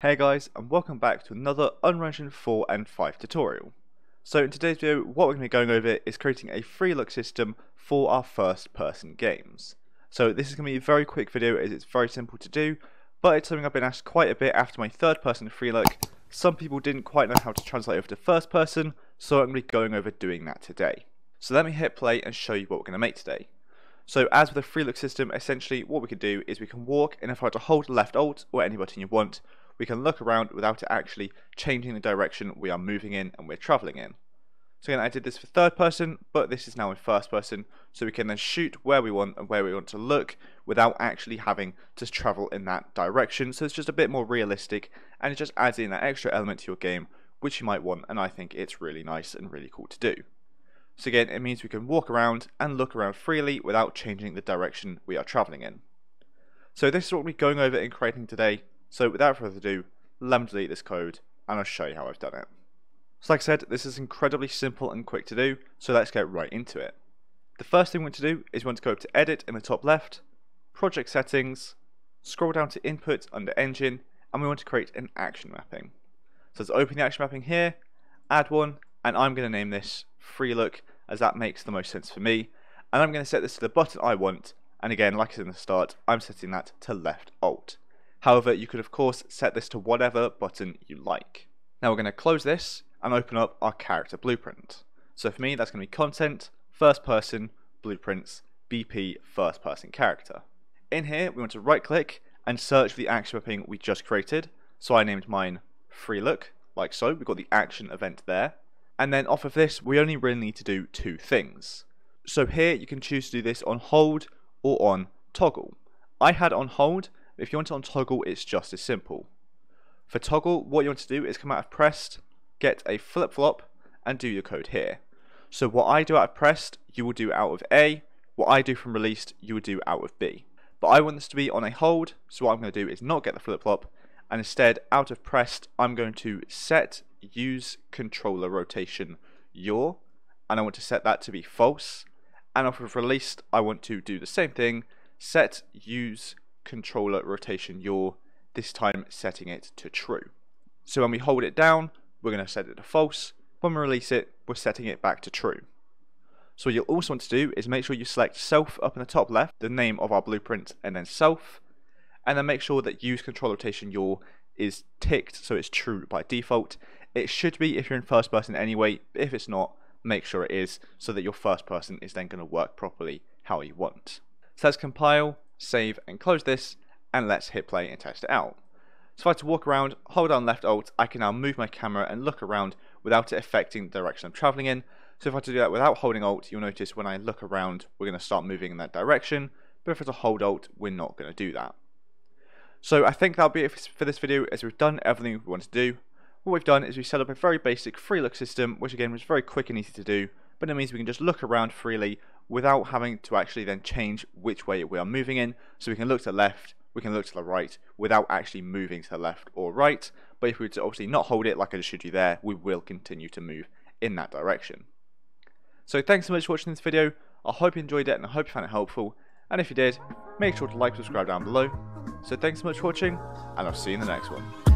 Hey guys and welcome back to another Unreal Engine 4 and 5 tutorial. So in today's video what we're going to be going over is creating a free look system for our first person games. So this is going to be a very quick video as it's very simple to do but it's something I've been asked quite a bit after my third person free look. Some people didn't quite know how to translate over to first person so I'm going to be going over doing that today. So let me hit play and show you what we're going to make today. So as with a free look system essentially what we can do is we can walk and if I were to hold left alt or any button you want we can look around without it actually changing the direction we are moving in and we're traveling in. So again, I did this for third person, but this is now in first person, so we can then shoot where we want and where we want to look without actually having to travel in that direction. So it's just a bit more realistic, and it just adds in that extra element to your game, which you might want, and I think it's really nice and really cool to do. So again, it means we can walk around and look around freely without changing the direction we are traveling in. So this is what we're going over in creating today, so without further ado, let me delete this code and I'll show you how I've done it. So like I said, this is incredibly simple and quick to do, so let's get right into it. The first thing we want to do is we want to go up to Edit in the top left, Project Settings, scroll down to Input under Engine, and we want to create an action mapping. So let's open the action mapping here, add one, and I'm going to name this Free Look as that makes the most sense for me. And I'm going to set this to the button I want, and again, like I said in the start, I'm setting that to Left Alt. However, you could of course set this to whatever button you like. Now we're going to close this and open up our character blueprint. So for me, that's going to be content, first person, blueprints, BP, first person character. In here, we want to right click and search for the action mapping we just created. So I named mine free look, like so. We've got the action event there. And then off of this, we only really need to do two things. So here, you can choose to do this on hold or on toggle. I had on hold if you want it on toggle, it's just as simple. For toggle, what you want to do is come out of pressed, get a flip-flop, and do your code here. So what I do out of pressed, you will do out of A. What I do from released, you would do out of B. But I want this to be on a hold, so what I'm going to do is not get the flip-flop, and instead, out of pressed, I'm going to set use controller rotation yaw, and I want to set that to be false. And off of released, I want to do the same thing, set use controller rotation yaw, this time setting it to true. So when we hold it down, we're going to set it to false. When we release it, we're setting it back to true. So what you'll also want to do is make sure you select self up in the top left, the name of our blueprint, and then self, and then make sure that use control rotation yaw is ticked so it's true by default. It should be if you're in first person anyway, if it's not, make sure it is so that your first person is then going to work properly how you want. So let's compile, save and close this, and let's hit play and test it out. So if I had to walk around, hold down left alt, I can now move my camera and look around without it affecting the direction I'm traveling in. So if I had to do that without holding alt, you'll notice when I look around, we're going to start moving in that direction. But if it's a hold alt, we're not going to do that. So I think that'll be it for this video as we've done everything we want to do. What we've done is we set up a very basic free look system, which again was very quick and easy to do, but it means we can just look around freely without having to actually then change which way we are moving in. So we can look to the left, we can look to the right without actually moving to the left or right. But if we were to obviously not hold it like I just showed you there, we will continue to move in that direction. So thanks so much for watching this video. I hope you enjoyed it and I hope you found it helpful. And if you did, make sure to like and subscribe down below. So thanks so much for watching, and I'll see you in the next one.